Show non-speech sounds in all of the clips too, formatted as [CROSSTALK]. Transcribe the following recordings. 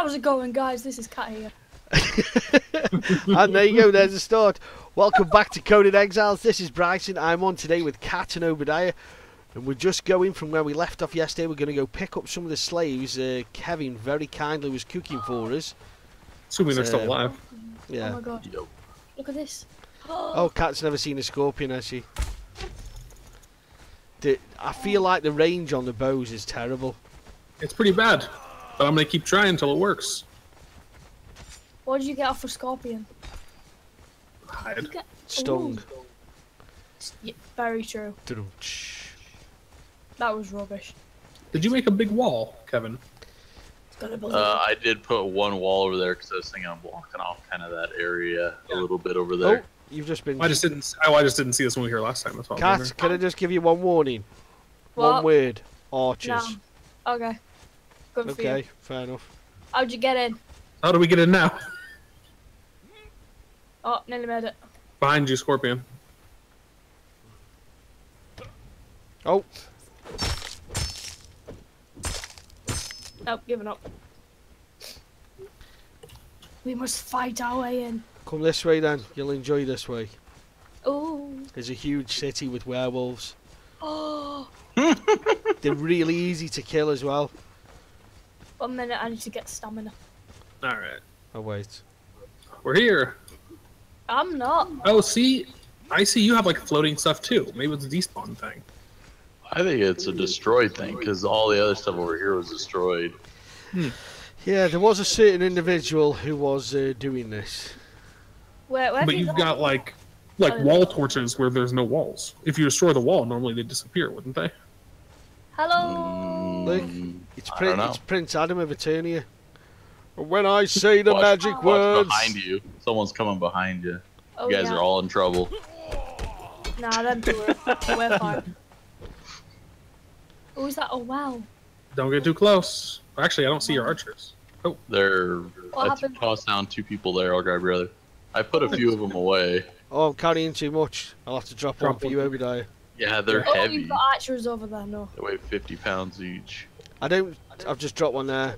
How's it going, guys? This is Cat here. [LAUGHS] and there you go, there's a start. Welcome back to Conan Exiles. This is Bryson. I'm on today with Kat and Obadiah. And we're just going from where we left off yesterday. We're going to go pick up some of the slaves uh, Kevin very kindly was cooking for us. Assuming they're still alive. Oh Yeah. my god. Yo. Look at this. Oh, Kat's never seen a scorpion, has she? The, I feel like the range on the bows is terrible. It's pretty bad, but I'm gonna keep trying until it works. What did you get off a scorpion? Hide. Get Stung. Yeah, very true. That was rubbish. Did you make a big wall, Kevin? Uh. I did put one wall over there because I was thinking of blocking off kind of that area a little bit over there. Oh, you've just been. I just didn't. Oh, I just didn't see this when we here last time. That's all. I was Kat, can I just give you one warning? What? One word. Archers. No. Okay. Good for Okay, fair enough. How'd you get in? How do we get in now? Oh, nearly made it. Behind you, Scorpion. Oh, Nope, giving up. We must fight our way in. come this way then. You'll enjoy this way. Oh. There's a huge city with werewolves. Oh. [LAUGHS] They're really easy to kill as well. One minute, I need to get stamina. All right, Oh wait. we're here. I'm not. Oh, see, I see you have like floating stuff too. Maybe it's a despawn thing. I think it's a destroyed thing because all the other stuff over here was destroyed. Yeah, there was a certain individual who was uh, doing this. Where, where but you you've gone? got like like Oh. wall torches where there's no walls. If you destroy the wall, normally they disappear, wouldn't they? Hello. Look, Mm, It's, I Prin- don't know. it's Prince Adam of Eternia. When I say the Watch- magic watch words. behind you. Someone's coming behind you. Oh, you guys yeah. are all in trouble. Nah, them two are. [LAUGHS] We're fine. Oh, is that? Oh, wow. Don't get too close. Actually, I don't see your archers. Oh. They're. What I happened? tossed down two people there. I'll grab your other. I put a few of them away. Oh, I'm carrying too much. I'll have to drop, one Drop for one. you, Obadiah. Yeah, they're Oh, heavy. you've got archers over there. No. They weigh 50 pounds each. I don't. I've just dropped one there.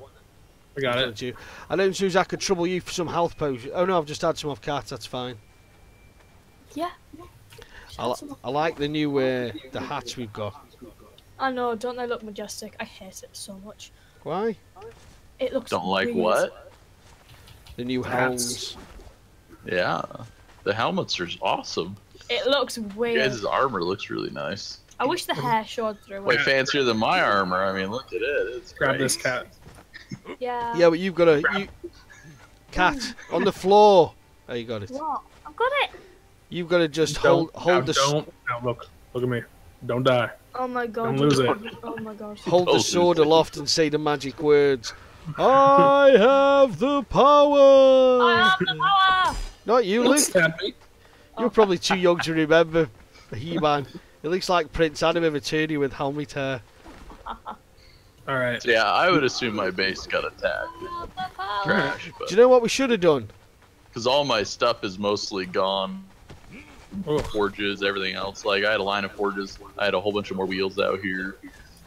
I got it. You. I don't suppose I could trouble you for some health potion. Oh no, I've just had some off cats. That's fine. Yeah. I, I like the new uh, the hats we've got. I know. Don't they look majestic? I hate it so much. Why? It looks. Don't like weird. what? The new Hats. helms. Yeah. The helmets are awesome. It looks You weird. guys' armor looks really nice. I wish the hair showed through Way fancier than my armor. I mean, look at it. It's Grab great. this cat. Yeah. Yeah, but you've got a you, cat mm. on the floor. Oh, you got it. What? I've got it. You've got to just Don't, hold hold now the don't. Now look, look at me. Don't die. Oh my god. Don't lose it. Oh my god. hold the sword aloft and say the magic words. I have the power. I have the power. Not you, Don't Luke. You're probably too young to remember He-Man. It looks like Prince Adam of Eternia with helmet hair. All right. So, yeah, I would assume my base got attacked. I have the power. Trash. Do you know what we should have done? Because all my stuff is mostly gone. Ugh. Forges, everything else. Like, I had a line of forges. I had a whole bunch of more wheels out here.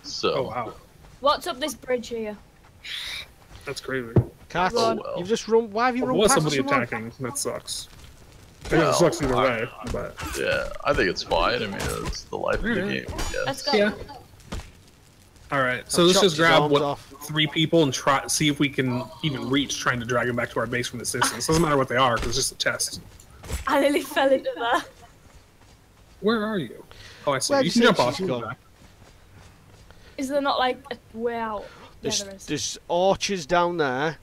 So, Oh wow, What's up this bridge here? that's crazy. Cat, Oh, well. you've just run. Why have you There run was past somebody someone? attacking. That sucks. I Well, it sucks either I- way, but yeah, I think it's fine. I mean, it's the life of the game, I guess. Let's go. yeah. All right. So I've let's just grab what off. three people and try to see if we can even reach trying to drag him back to our base from this distance. Doesn't matter what they are, 'cause it's just a test. I nearly fell into that. Where are you? Oh, I see. Where'd you you can say jump off. she's you can gone? go back. Is there not like a way out? Yeah, There's, there is. there's archers down there.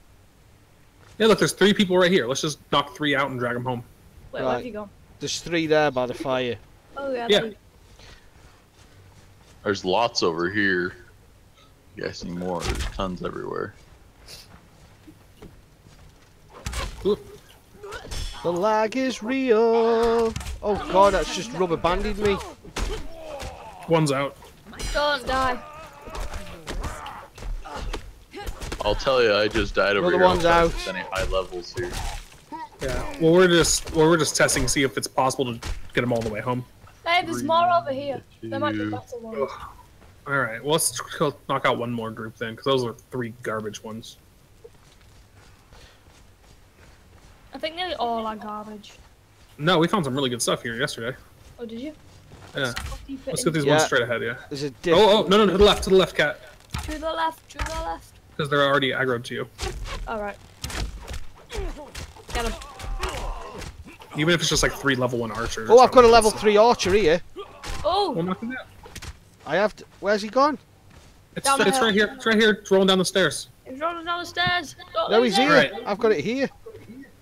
Yeah, look, there's three people right here. Let's just knock three out and drag them home. Wait, where have you gone? There's three there by the fire. Oh yeah. Yeah. There's lots over here. You guys see more? There's tons everywhere. Ooh, The lag is real. Oh god, that's just rubber banded me. one's out. Don't die. I'll tell you, I just died over Another here. one's out. Any high levels here? Yeah. Well, we're just well, we're just testing, see if it's possible to get them all the way home. Hey, there's more over here. There might be Two. better ones. All right. Well, let's knock out one more group then, because those are three garbage ones. I think nearly all are garbage. No, we found some really good stuff here yesterday. Oh, did you? Yeah. Keep Let's get these Yeah. ones straight ahead, yeah. There's a diff. Oh, oh, no, no, no, to the left, to the left, cat. To the left, to the left. Because they're already aggroed to you. Alright. Get him. Even if it's just like three level one archers. oh, I've got a level three archer here. Oh! Well, knock him down. I have. To, where's he gone? It's, Down it's right here. It's right here. It's rolling down the stairs. He's running down the stairs. Don't No, he's here. Right. I've got it here.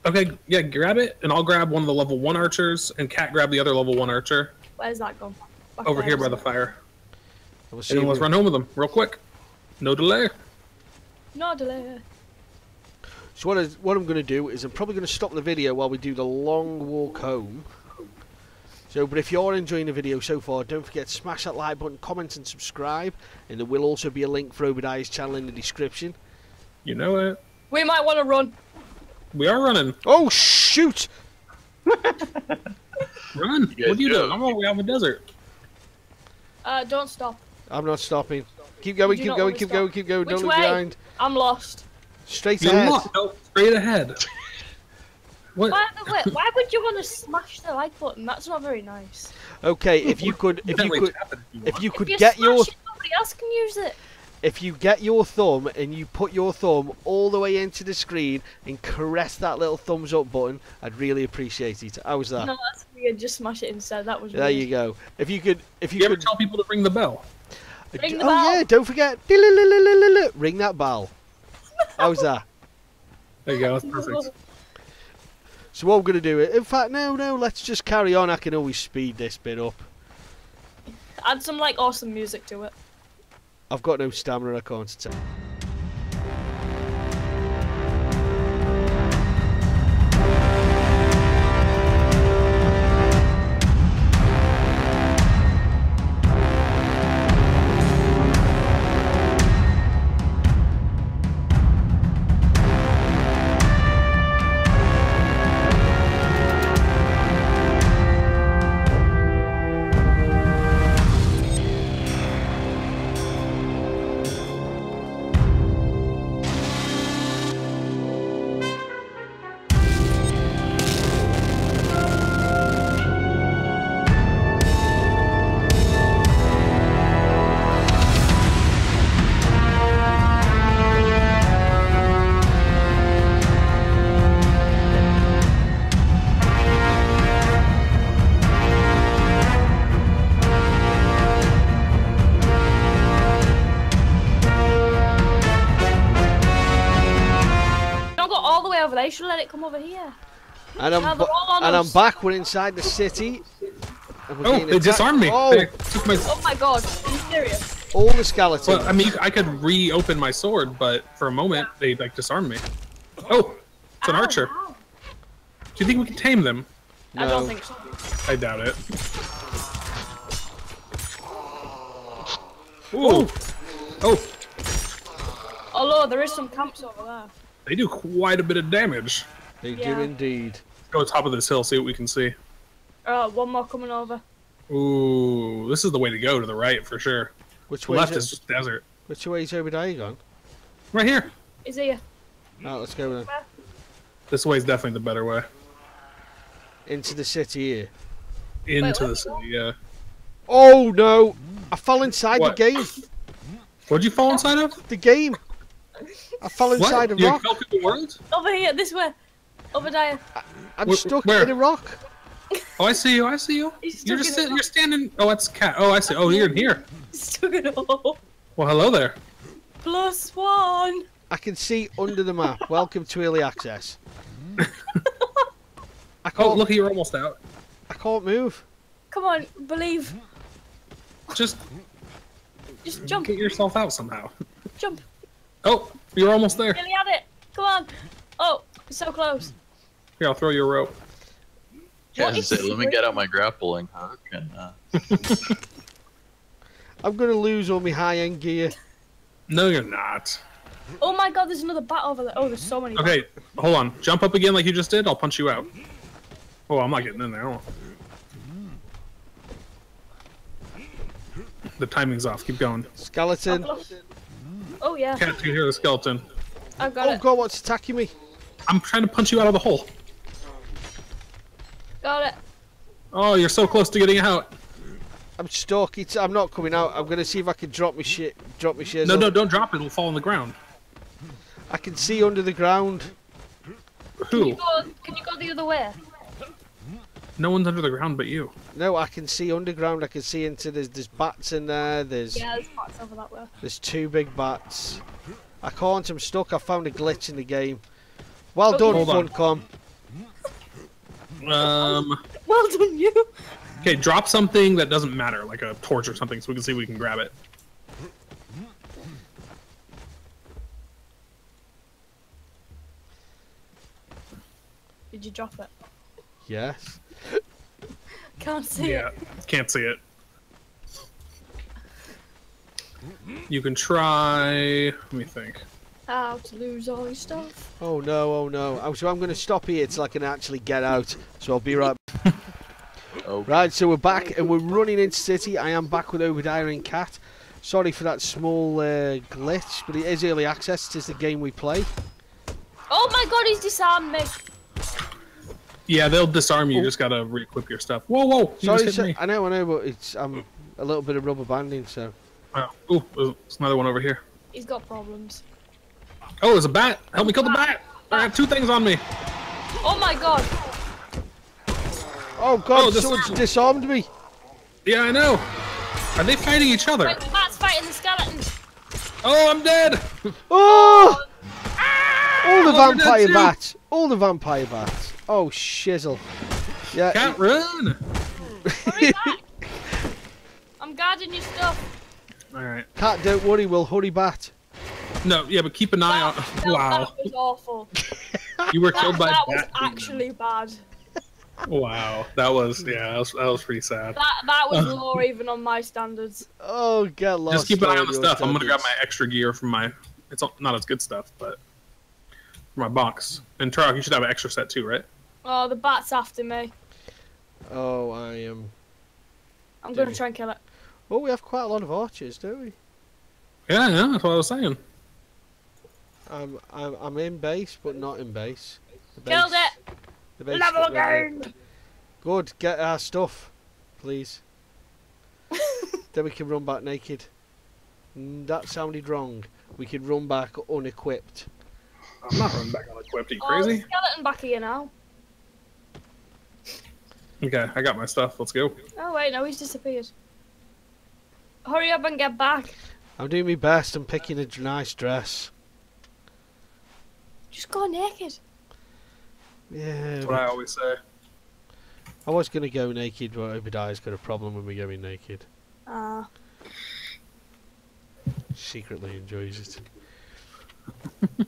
Okay, yeah, grab it, and I'll grab one of the level one archers, and cat grab the other level one archer Where's that gone? Back over there, here by the fire. We'll see And let's run home with them real quick. No delay. No delay. So what, is, what I'm going to do is I'm probably going to stop the video while we do the long walk home. So, but if you're enjoying the video so far, don't forget to smash that like button, comment and subscribe. And there will also be a link for Obadiah's channel in the description. You know it. We might want to run. We are running. Oh, shoot! [LAUGHS] Run. You what are you do. doing? I'm all the way out in the desert. Uh, don't stop. I'm not stopping. Keep going, do keep going, want to keep going, keep going. Don't look way? behind. I'm lost. Straight You ahead. look. No, straight ahead. What? Why, wait, why would you want to smash the like button? That's not very nice. Okay, if you could, [LAUGHS] if you could, if you if If could get your, it, nobody else can use it. if you get your thumb and you put your thumb all the way into the screen and caress that little thumbs up button, I'd really appreciate it. How was that? No, that's weird. Just smash it instead. That was There weird. you go. If you could, if you You ever could, tell people to ring the bell? Uh, ring the oh bell. yeah, don't forget, ring that bell. [LAUGHS] How's that? There you go. That's perfect. So what we're gonna do? It in fact, no, no. Let's just carry on. I can always speed this bit up. Add some like awesome music to it. I've got no stamina. I can't all the way over there. You should let it come over here. And I'm Now ba- they're all on and I'm back. We're inside the city. and we're Oh, they attacked. disarmed me. Oh, They took my. Oh my god. Are you serious? all the skeletons. Well, I mean, I could reopen my sword, but for a moment they like disarmed me. Oh, it's an Ow, archer. ow. Do you think we can tame them? I don't think so. I doubt it. Ooh. Oh, Oh, Lord, there is some camps over there. They do quite a bit of damage. They do Yeah. indeed. Go to the top of this hill, see what we can see. Uh, one more coming over. Ooh, this is the way to go to the right for sure. Which way left is, is just desert. which way is Obadiah gone? Right here. Is here. Right, let's go then. This way is definitely the better way. into the city here. Into what? the city, yeah. Oh no! I fell inside What? the game. What'd you fall inside of? The game. I fell inside what? a You rock. fell through the world? Over here, this way. Obadiah. I'm Wh- stuck where? in a rock. Oh, I see you. I see you. [LAUGHS] You're just in you're standing. Oh, that's cat. Oh, I see. Oh, you're in here. Stuck in a hole. Well, hello there. Plus one. I can see under the map. Welcome to early access. [LAUGHS] I oh, can't. Oh, look, you're almost out. I can't move. Come on, believe. Just Just jump, get yourself out somehow. jump. Oh, you're almost there. Nearly had it. Come on. Oh, so close. Here, I'll throw you a rope. Yeah, What say, let me get out my grappling hook and uh, [LAUGHS] I'm gonna lose all my high-end gear. No, you're not. Oh my god, there's another bat over there. Oh, there's so many. bats. Okay, hold on. Jump up again like you just did. I'll punch you out. Oh, I'm not getting in there. Oh. The timing's off. Keep going. Skeleton. Oh yeah. Can't hear the skeleton. I've got oh, it. Oh god, what's attacking me? I'm trying to punch you out of the hole. Got it. Oh, you're so close to getting out. I'm stuck. I'm not coming out. I'm gonna see if I can drop my shit. Drop my shit. No, no, don't drop it. It'll fall on the ground. I can see under the ground. Who? Can you go, can you go the other way? No one's under the ground but you. No, I can see underground. I can see into there's there's bats in there. There's Yeah, there's spots over that way. there's two big bats. I can't. I'm stuck. I found a glitch in the game. Well Oh, done, Hold on. Funcom. Um. [LAUGHS] Well done, you. Okay, drop something that doesn't matter, like a torch or something, so we can see if we can grab it. Did you drop it? Yes. Can't see it. Yeah, it. can't see it. You can try. Let me think. How to lose all your stuff. Oh no, oh no. Oh, so I'm going to stop here till I can actually get out. So I'll be right. [LAUGHS] Oh, Right, so we're back and we're running into City. I am back with Obadiah and Cat. Sorry for that small uh, glitch, but it is early access. It is the game we play. Oh my god, he's disarmed me. Yeah, they'll disarm you. Oh. You just gotta re-equip your stuff. Whoa, whoa! Sorry, just sir. I know, I know, but it's I'm a little bit of rubber banding, so. Oh, ooh, there's another one over here. He's got problems. Oh, there's a bat. Help me kill the bat. I have two things on me. Oh my god. Oh god, Oh, this- someone's disarmed me. Yeah, I know. Are they fighting each other? Wait, the bat's fighting the skeleton. Oh, I'm dead. Oh! Ah! All the Oh, vampire bats. All the vampire bats. Oh shizzle. Yeah. Can't run. Hurry back. I'm guarding your stuff. All right. Cat, don't worry, we'll hurry back. No, yeah, but keep an eye on. That, that Wow, was awful. [LAUGHS] you were That, killed by that was bat. actually bad. Wow, that was yeah, that was, that was pretty sad. That that was [LAUGHS] low even on my standards. Oh, get lost. Just keep an eye on the your stuff. I'm gonna grab my extra gear from my. It's not as good stuff, but from my box. And Turok, you should have an extra set too, right? Oh, the bat's after me. Oh, I am. I'm gonna Dude. try and kill it. Well, we have quite a lot of archers, don't we? Yeah, yeah, that's what I was saying. I'm, I'm, I'm in base, but not in base. The Killed it. the base Level got gained. Good, get our stuff, please. [LAUGHS] then we can run back naked. Mm, That sounded wrong. We can run back unequipped. I'm not running back unequipped. Are you Oh, crazy? the skeleton back here now. Okay, I got my stuff. Let's go. Oh wait, no, he's disappeared. Hurry up and get back. I'm doing my best. I'm picking a nice dress. Just go naked. Yeah, That's what I always say. I was going to go naked, but Obadiah's got a problem when we going naked. Ah. Secretly enjoys it. [LAUGHS]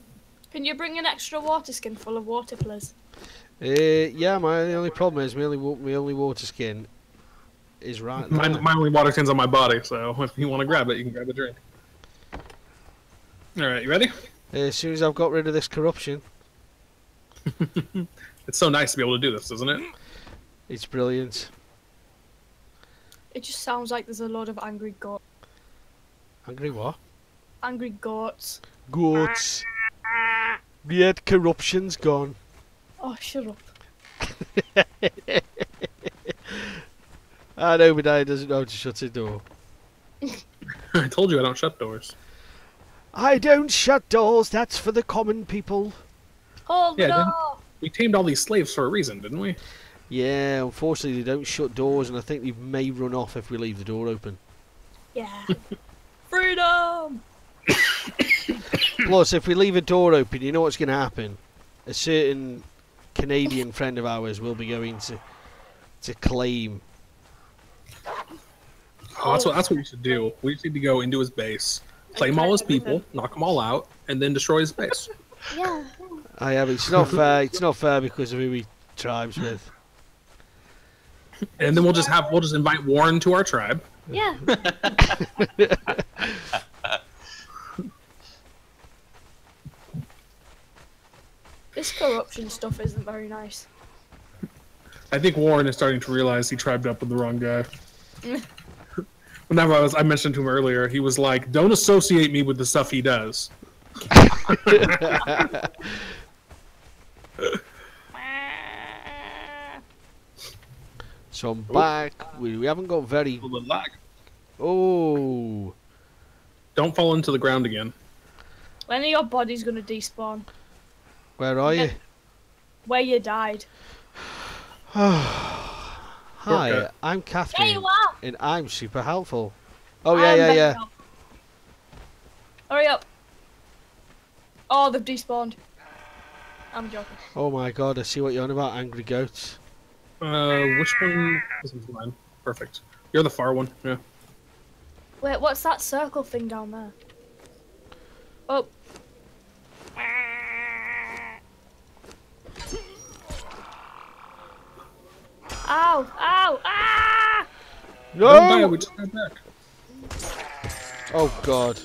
Can you bring an extra water skin full of water, please? Uh, yeah, my the only problem is my only, wa- my only water skin is right there. My, my only water skin's on my body, so [LAUGHS] if you want to grab it, you can grab a drink. All right, you ready? Uh, as soon as I've got rid of this corruption, [LAUGHS] It's so nice to be able to do this, isn't it? it's brilliant. It just sounds like there's a lot of angry goat, Angry what? angry goats. Goats. Yet corruption's gone. Oh, shut up. [LAUGHS] And Obadiah doesn't know how to shut a door. [LAUGHS] I told you I don't shut doors. I don't shut doors, that's for the common people. Hold Yeah, the. We tamed all these slaves for a reason, didn't we? Yeah, unfortunately they don't shut doors and I think they may run off if we leave the door open. Yeah. [LAUGHS] Freedom. Plus, if we leave a door open, you know what's going to happen? A certain Canadian friend of ours will be going to to claim. Oh, that's what that's what we should do. We just need to go into his base, claim all his people, knock them all out, and then destroy his base. [LAUGHS] Yeah. I have. It's not fair. It's not fair because of who he tribes with. And then we'll just have we'll just invite Warren to our tribe. Yeah. [LAUGHS] [LAUGHS] this corruption stuff isn't very nice. I think Warren is starting to realize he tribed up with the wrong guy. [LAUGHS] Whenever I was, I mentioned to him earlier, he was like, "Don't associate me with the stuff he does." So I'm Oh. back. We, we haven't got very. A. Oh. Don't fall into the ground again. When are your bodies gonna despawn? Where are you? Where you died. [SIGHS] Hi, Shortcut. I'm There Catherine, you are! and I'm super helpful. Oh yeah, I'm yeah, yeah. now. Hurry up. Oh, they've despawned. I'm joking. Oh my god, I see what you're on about, angry goats. Uh, which one? This one's mine. Perfect. You're the far one. Yeah. Wait, what's that circle thing down there? Oh. Ow! Ow! Ah! Don't die, No! we just back. Oh god.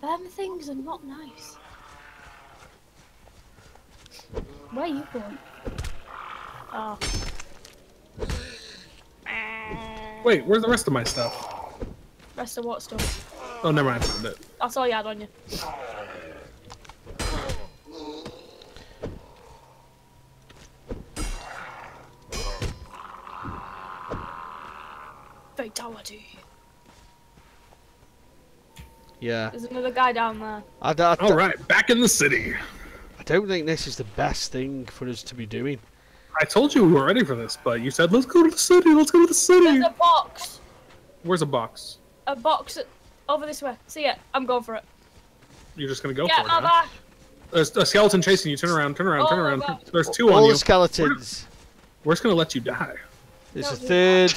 Them things are not nice. Where are you going? Oh. Wait, where's the rest of my stuff? Rest of what stuff? Oh, never mind. I found it. That's all you had on you. Yeah. There's another guy down there. I, d- I d- All right, back in the city. I don't think this is the best thing for us to be doing. I told you we were ready for this, but you said let's go to the city. Let's go to the city. There's a box. Where's a box? A box over this way. See it? I'm going for it. You're just gonna go Get for it. my Huh? back. There's a skeleton chasing you. Turn around. Turn around. Oh, turn Oh, around. God. There's two on All you. the skeletons. We're just gonna let you die. There's No, a third.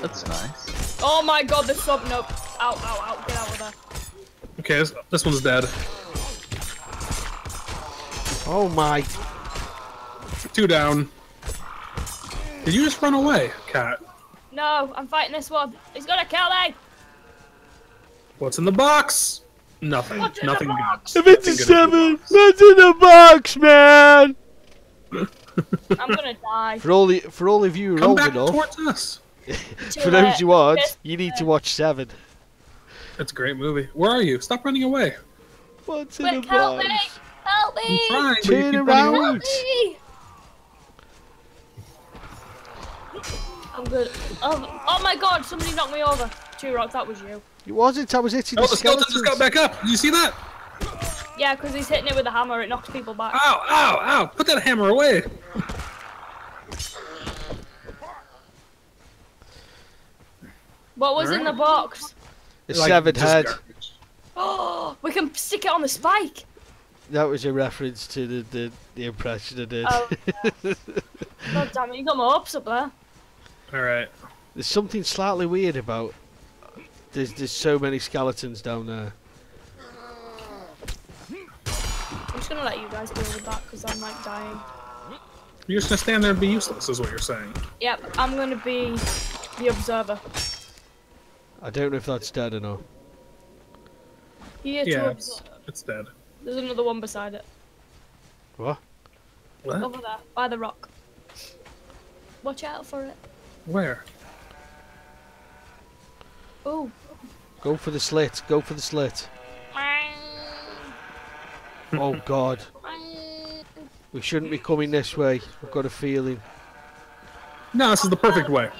That's nice. Oh my god, they're subbing up. Ow, ow, ow. Get out of there. Okay, this, this one's dead. Oh my. Two down. Did you just run away, cat? No, I'm fighting this one. He's gonna kill me. What's in the box? Nothing. What's in the Nothing box? good. If it's a in the seven, box. that's in the box, man. I'm gonna die. For all the, for all of you who are Come old back enough, towards us. [LAUGHS] For those who aren't, you need to uh, watch Seven. It's a great movie. Where are you? Stop running away. What's in Quick, the help box? me! Help I'm me! trying, but Turn keep running away. around. Help me! I'm good. Oh, oh my god, somebody knocked me over. Turok, that was you. It wasn't. I was hitting Oh, the the skeleton just got back up. Did you see that? Yeah, because he's hitting it with a hammer, it knocks people back. Ow, ow, ow. Put that hammer away. What was in the box? The Like, severed head. garbage. Oh, we can stick it on the spike. That was a reference to the, the, the impression I did. Oh. [LAUGHS] God damn it, you got my hopes up there. All right. There's something slightly weird about. There's there's so many skeletons down there. I'm just gonna let you guys deal with that because I'm like dying. You're just gonna stand there and be useless, is what you're saying. Yep, I'm gonna be the observer. I don't know if that's dead or not. Here Yeah, to it's, it's dead. There's another one beside it. What? What? Over there, by the rock. Watch out for it. Where? Oh. Go for the slit. Go for the slit. Oh God. We shouldn't be coming this way. I've got a feeling. No, this is the perfect way.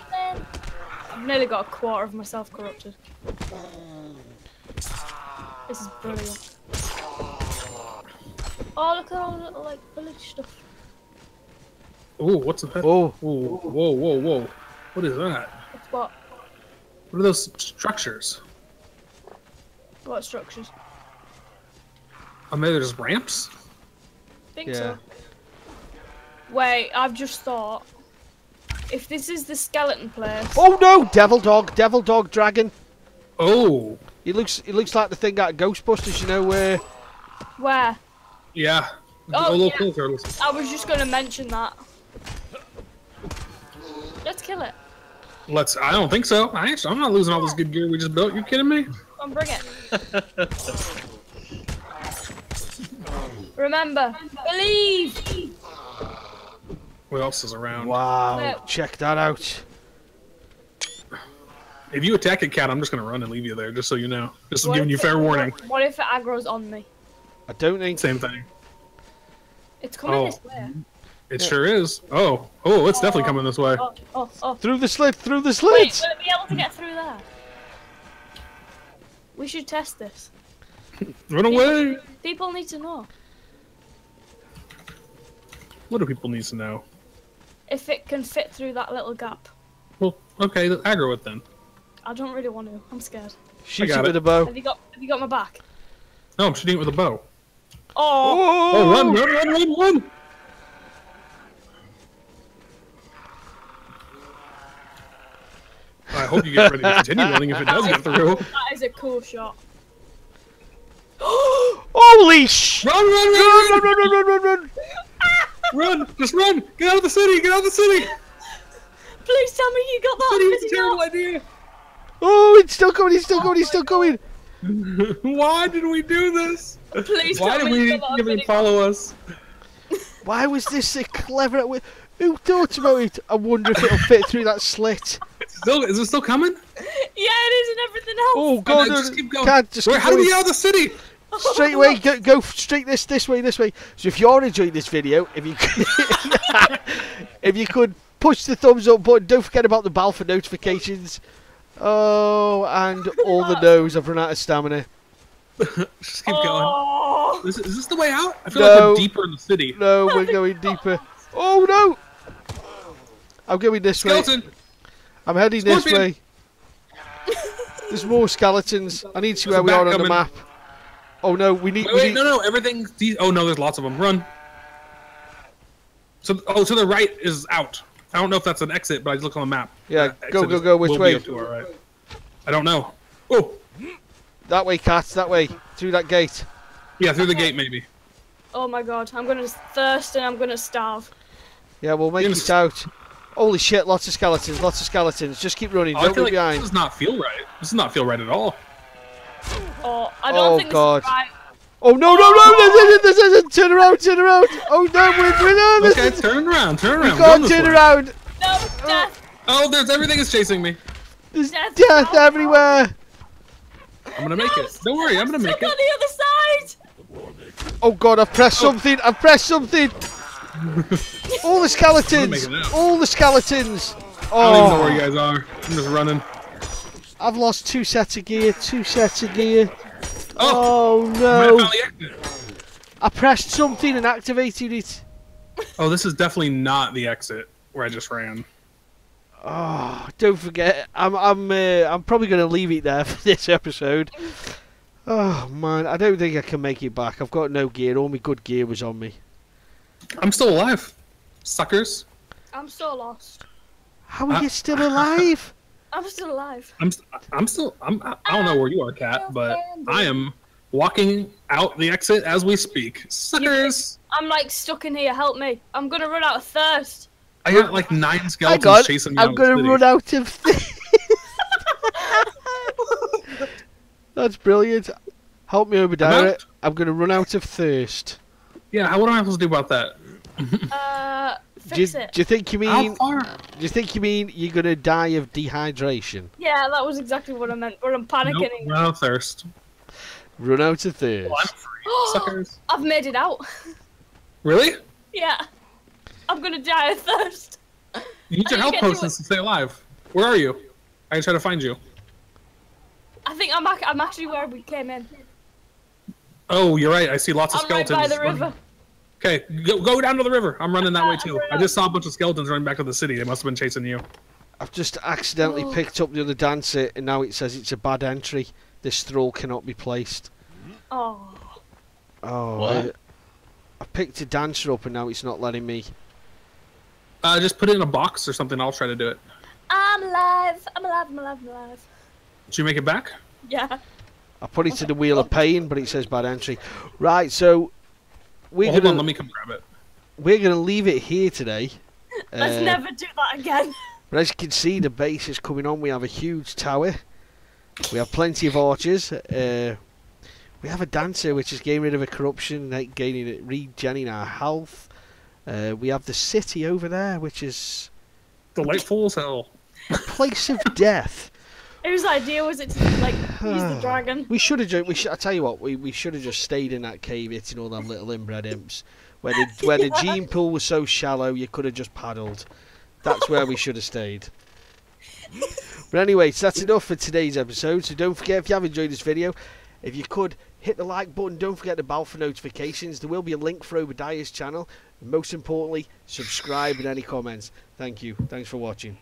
I've nearly got a quarter of myself corrupted. This is brilliant. Oh, look at all the little, like, village stuff. Ooh, what's that? Oh, Ooh, whoa, whoa, whoa. What is that? What's what? What are those structures? What structures? Oh, maybe there's ramps? I think Yeah. so. Wait, I've just thought. If this is the skeleton place, oh no! Devil dog, devil dog, dragon. Oh, He looks, he looks like the thing out of Ghostbusters. You know where? where? yeah. Oh, a yeah. cool turtles. I was just gonna mention that. Let's kill it. Let's. I don't think so. I actually, I'm not losing all this good gear we just built. You kidding me? Come bring it. Remember, believe. What else is around? Wow! No. Check that out. If you attack a cat, I'm just gonna run and leave you there, just so you know. Just What giving if you it- fair warning. What if it aggro's on me? I don't think. Same thing. It's coming Oh. this way. It sure is. Oh, oh, it's definitely coming this way. Oh, oh, oh. oh. Through the slit, through the Wait, slit! will it be able to get through there? We should test this. Run away! People need to know What do people need to know? If it can fit through that little gap. Well, okay, aggro it then. I don't really want to. I'm scared. Shoot got it with a bow. Have you got Have you got my back? No, I'm shooting it with a bow. Oh, Oh, run, run, run, run, run! I hope you get ready to continue running if it does get through. [LAUGHS] that is a cool shot. [GASPS] Holy sh! Run, run, Run, run, run, run, run, run, run! Run! Just run! Get out of the city! Get out of the city! Please tell me you got that City was a video. terrible idea. Oh, it's still coming, it's still coming, it's still coming! [LAUGHS] Why did we do this? Please Why tell did me we you got even follow us? Why was this so clever? Who thought about it? I wonder if it'll fit through that slit. Still, is it still coming? [LAUGHS] Yeah, it is and everything else. Oh god, no, no, just keep going. can't just Wait, keep how do we get out of the city? Straight away. Go, go straight this this way, this way. So if you're enjoying this video, if you could, [LAUGHS] if you could push the thumbs up button, don't forget about the bell for notifications. Oh, and all the no's. I've run out of stamina. [LAUGHS] Just keep going. Oh, Is, is this the way out? I feel like No. we're deeper in the city. No, we're going deeper. Oh no! I'm going this way. Skeleton! I'm heading this way. There's more skeletons. I need to see There's where we are on the map. Oh no, we need. Wait, we wait, need no, no, everything's. De- oh no, there's lots of them. Run. So, oh, to the right is out. I don't know if that's an exit, but I just look on the map. Yeah, That go, go, is- go, which will be way? up to our right. I don't know. Oh, that way, cat. That way, through that gate. yeah, through the gate maybe. oh my god, I'm gonna thirst and I'm gonna starve. Yeah, we'll make You're it out. Holy shit! Lots of skeletons. Lots of skeletons. Just keep running. Oh, I Don't feel look like this does not feel right. This does not feel right at all. Oh, I don't Oh, think God. this is right. Oh no no no! This oh. isn't. This isn't. Turn around. Turn around. Oh no, we're we're no. This Okay, is, turn around, turn we around. can't go this turn way. around. No, oh. death. Oh, there's everything is chasing me. There's Death. death oh, everywhere. I'm gonna make No, it. Don't worry, I'm gonna make Stuck on the other side. Oh god! I've pressed something. I've pressed something. [LAUGHS] All the skeletons. making it out. All the skeletons. Oh. I don't even know where Oh, you guys are. I'm just running. I've lost two sets of gear. Two sets of gear. Oh, Oh no! found the exit. I pressed something and activated it. Oh, this is definitely not the exit where I just ran. Oh, don't forget, I'm I'm uh, I'm probably going to leave it there [LAUGHS] for this episode. Oh man, I don't think I can make it back. I've got no gear. All my good gear was on me. I'm still alive. Suckers. I'm still lost. How are Uh, you still alive? I'm still alive. I'm st- I'm still I'm I I don't know where you are, Cat, but I am walking out the exit as we speak. Suckers. I'm like stuck in here. Help me. I'm gonna run out of thirst. I got like nine skeletons on, chasing me I'm gonna the run out of. Th- [LAUGHS] That's brilliant. Help me, Obadiah. out. I'm going to run out of thirst. Yeah, how, what am I supposed to do about that? Uh, Do you, it. do you think you How mean? far? Do you think you mean you're going to die of dehydration? Yeah, that was exactly what I meant. But I'm Nope, panicking. run out of thirst. Run out of thirst. Well, I'm free. [GASPS] Suckers. I've made it out. [LAUGHS] Really? yeah. I'm gonna die of thirst. You need I your need health to to potions to stay alive. Where are you? I can try to find you. I think I'm ac- I'm actually where we came in. Oh, you're right. I see lots of I'm right skeletons. by the river. Okay, go, go down to the river. I'm running that way too. I just saw a bunch of skeletons running back to the city. They must have been chasing you. I've just accidentally Oh. picked up the other dancer, and now it says it's a bad entry. This thrall cannot be placed. Oh. Oh, What? I, I picked a dancer up, and now it's not letting me. Uh, just put it in a box or something. I'll try to do it. I'm alive. I'm alive. I'm alive. I'm alive. Did you make it back? Yeah. I put it to the wheel of pain, but it says bad entry. Right, so we're Well, hold gonna on. Let me come grab it. we're gonna leave it here today. Let's Uh, never do that again. But as you can see, the base is coming on. We have a huge tower. We have plenty of archers. Uh, we have a dancer, which is getting rid of a corruption, like gaining it, regenerating our health. Uh, we have the city over there, which is Delightful as hell. a place of death. Whose idea was it to like use the [SIGHS] dragon? We should have just. We should, I tell you what. We, we should have just stayed in that cave eating all them little inbred imps. Where the [LAUGHS] where the gene pool was so shallow, you could have just paddled. That's where we should have stayed. But anyway, so that's enough for today's episode. So don't forget if you have enjoyed this video, if you could hit the like button, don't forget the bell for notifications. There will be a link for Obadiah's channel. Most importantly, subscribe and any comments. Thank you. Thanks for watching.